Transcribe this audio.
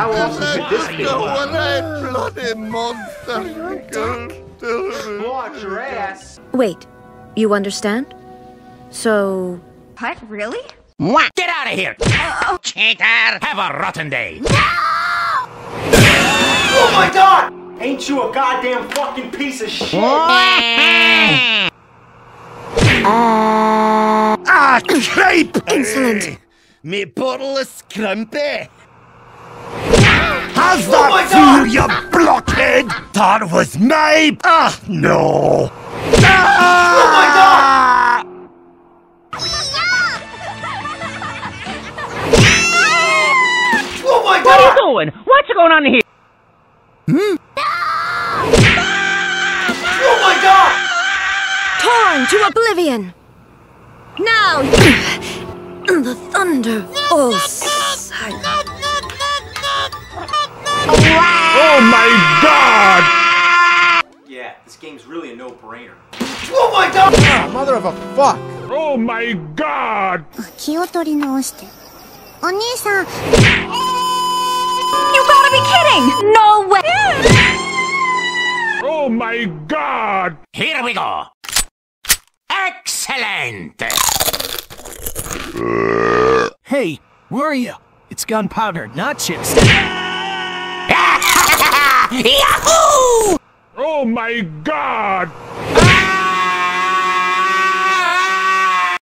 How awesome could this be? Go away, bloody monster! Watch your ass. Wait, you understand? So, What, really? Get out of here! Cheater! Have a rotten day! Oh my god! Ain't you a goddamn fucking piece of shit? Ah, creep! Insolent. Me bottle of scrumpy! How's Oh my that God! feel, you blockhead? That was me! Ah, no! Oh my god! Oh my What are you doing? What's going on here? Oh my god! torn to oblivion! Now, the thunder falls silent. game's really a no-brainer. Oh my god! Mother of a fuck! Oh my god! 気を取り直して。お兄さん、 You gotta be kidding! No way! Oh my god! Here we go! Excellent! Hey, where are you? It's gunpowder, not chips. Yahoo! Oh my god! Ah!